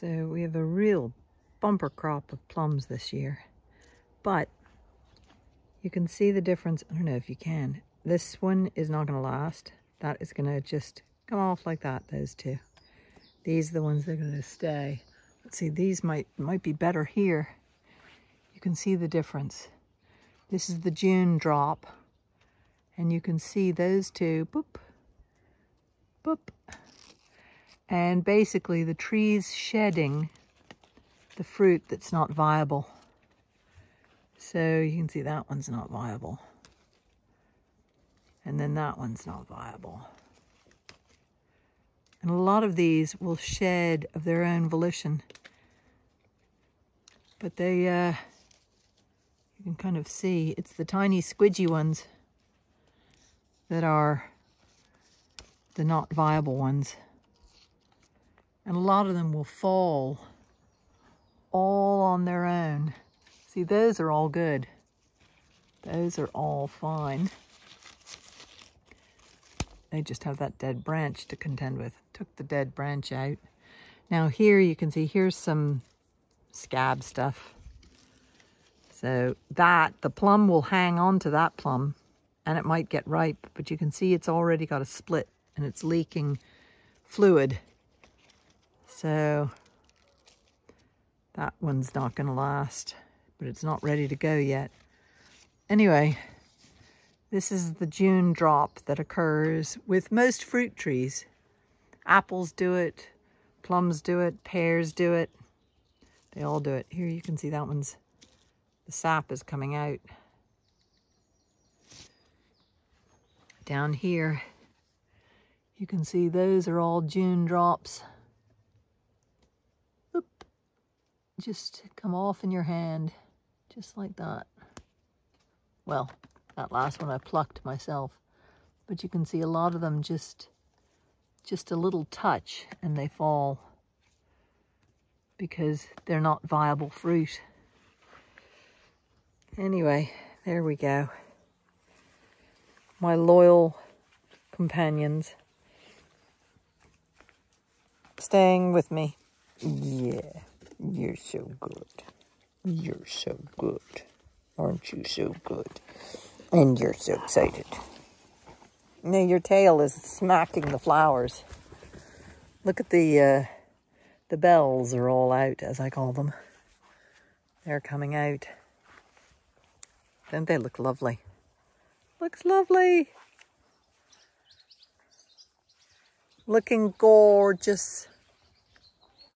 So we have a real bumper crop of plums this year. But you can see the difference. I don't know if you can. This one is not going to last. That is going to just come off like that, those two. These are the ones that are going to stay. Let's see, these might, might be better here. You can see the difference. This is the June drop. And you can see those two, boop, boop. And basically the tree's shedding the fruit that's not viable. So you can see that one's not viable. And then that one's not viable. And a lot of these will shed of their own volition. But they, uh, you can kind of see, it's the tiny squidgy ones that are the not viable ones. And a lot of them will fall all on their own. See, those are all good. Those are all fine. They just have that dead branch to contend with. Took the dead branch out. Now here you can see, here's some scab stuff. So that, the plum will hang on to that plum and it might get ripe, but you can see it's already got a split and it's leaking fluid. So that one's not going to last, but it's not ready to go yet. Anyway, this is the June drop that occurs with most fruit trees. Apples do it, plums do it, pears do it. They all do it. Here you can see that one's, the sap is coming out. Down here, you can see those are all June drops. Just come off in your hand, just like that. Well, that last one I plucked myself, but you can see a lot of them just, just a little touch and they fall because they're not viable fruit. Anyway, there we go. My loyal companions staying with me. Yeah, you're so good. You're so good. Aren't you so good? And you're so excited. Now your tail is smacking the flowers. Look at the uh, the bells are all out, as I call them. They're coming out. Don't they look lovely? Looks lovely. Looking gorgeous.